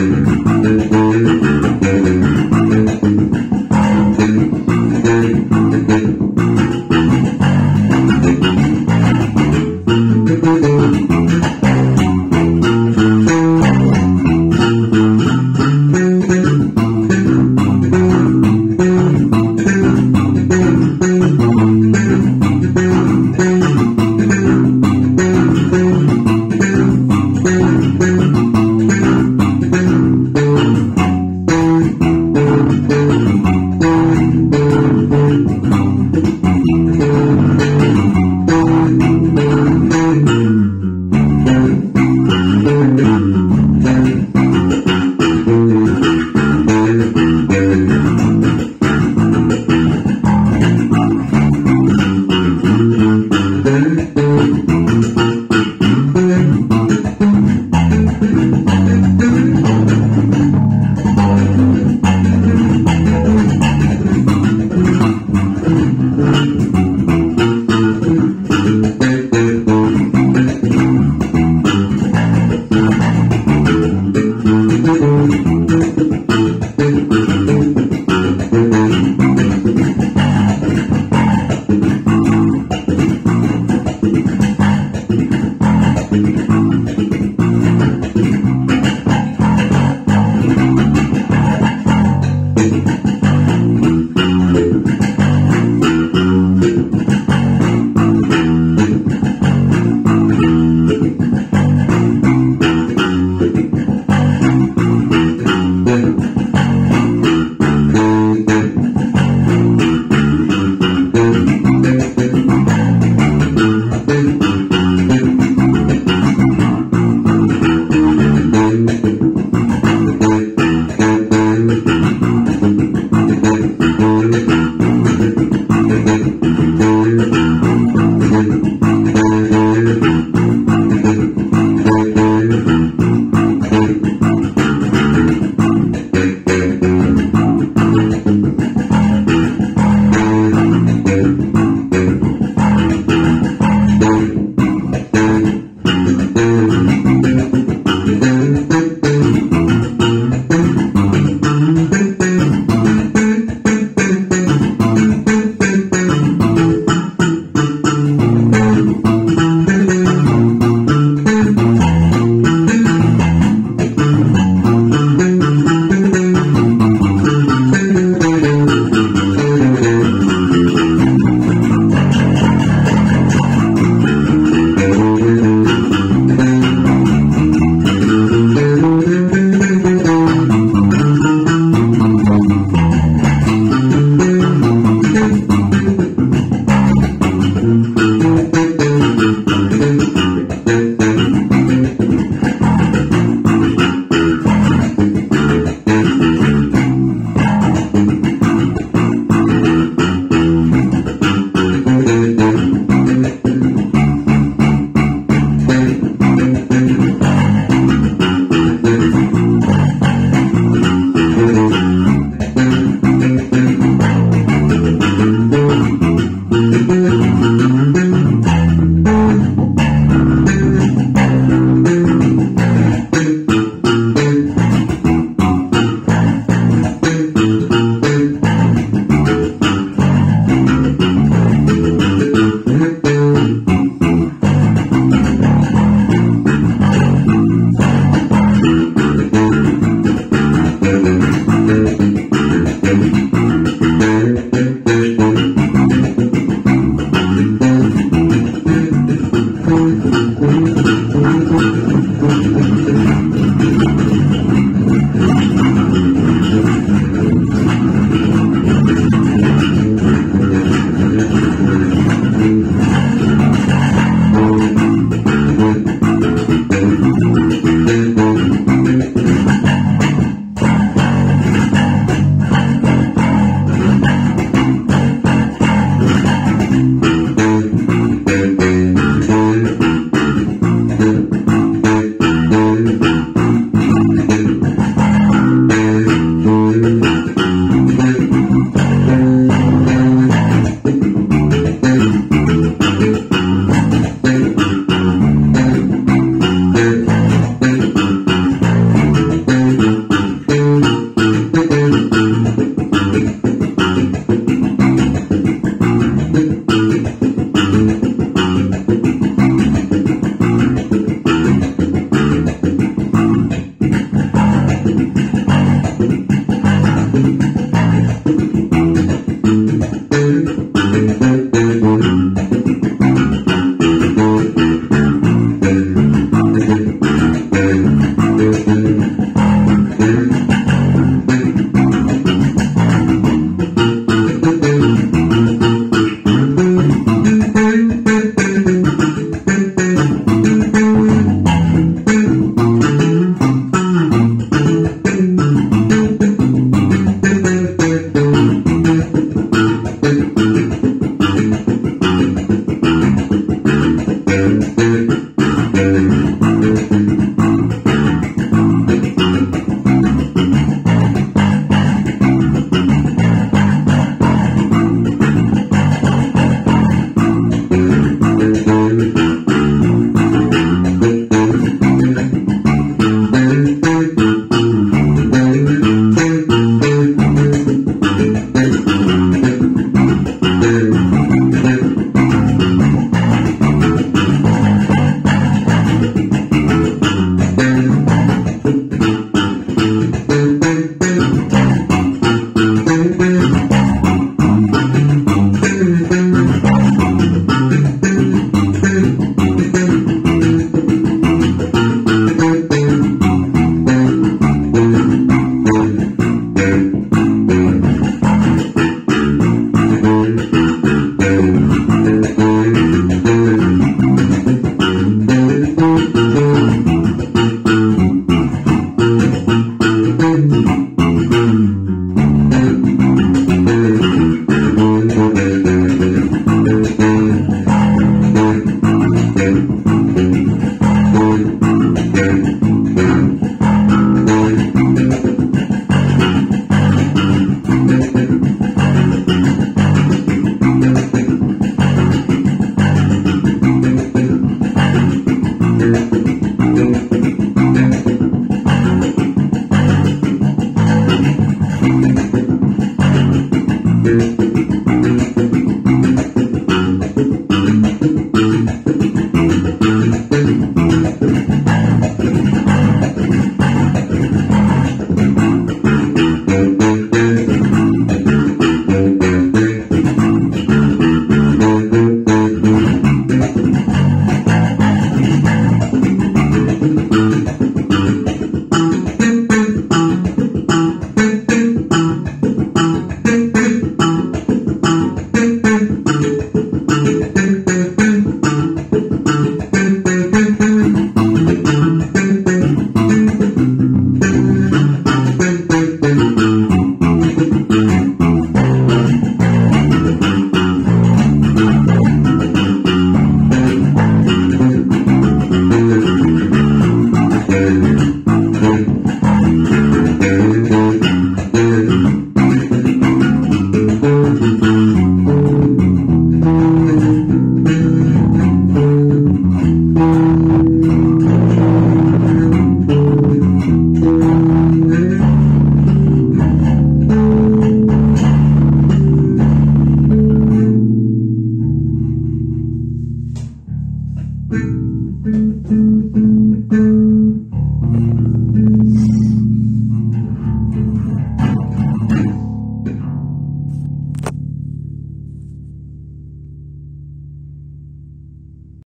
and